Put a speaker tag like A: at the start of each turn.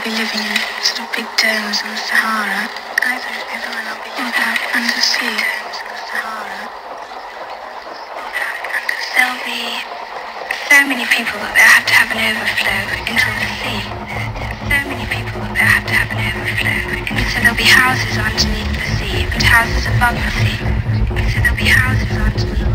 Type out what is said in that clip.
A: I'll be living in sort of big domes in the Sahara. Over everyone will be living out under the sea. Sahara.
B: There'll be so many people that they'll have to have an overflow into the sea. So many people that they'll have to have an overflow. And so there'll be houses underneath the sea, but houses above the sea. So there'll be houses underneath